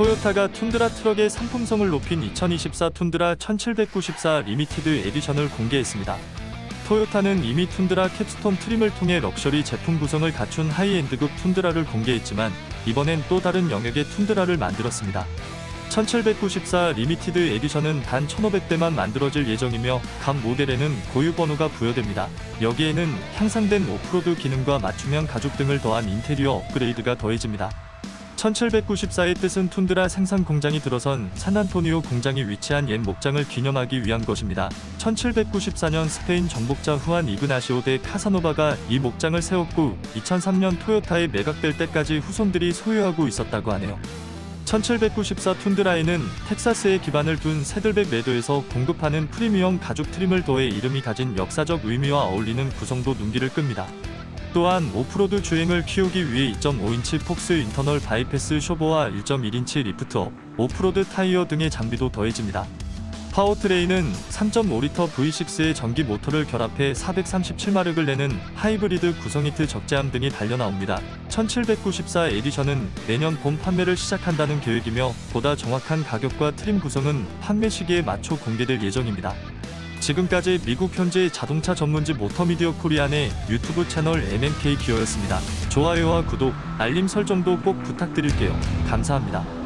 토요타가 툰드라 트럭의 상품성을 높인 2024 툰드라 1794 리미티드 에디션을 공개했습니다. 토요타는 이미 툰드라 캡스톤 트림을 통해 럭셔리 제품 구성을 갖춘 하이엔드급 툰드라를 공개했지만 이번엔 또 다른 영역의 툰드라를 만들었습니다. 1794 리미티드 에디션은 단 1500대만 만들어질 예정이며 각 모델에는 고유 번호가 부여됩니다. 여기에는 향상된 오프로드 기능과 맞춤형 가죽 등을 더한 인테리어 업그레이드가 더해집니다. 1794의 뜻은 툰드라 생산 공장이 들어선 산안토니오 공장이 위치한 옛 목장을 기념하기 위한 것입니다. 1794년 스페인 정복자 후안 이그나시오 데 카사노바가 이 목장을 세웠고 2003년 토요타에 매각될 때까지 후손들이 소유하고 있었다고 하네요. 1794 툰드라에는 텍사스에 기반을 둔 새들백 레더에서 공급하는 프리미엄 가죽 트림을 더해 이름이 가진 역사적 의미와 어울리는 구성도 눈길을 끕니다. 또한 오프로드 주행을 키우기 위해 2.5인치 폭스 internal bypass 쇼버와 1.1인치 lift-up, 오프로드 타이어 등의 장비도 더해집니다. 파워트레인은 3.5리터 V6에 전기 모터를 결합해 437마력을 내는 하이브리드 구성히트 적재함 등이 달려 나옵니다. 1794 에디션은 내년 봄 판매를 시작한다는 계획이며 보다 정확한 가격과 트림 구성은 판매 시기에 맞춰 공개될 예정입니다. 지금까지 미국 현지 자동차 전문지 모터미디어 코리안의 유튜브 채널 MMK 기어였습니다. 좋아요와 구독, 알림 설정도 꼭 부탁드릴게요. 감사합니다.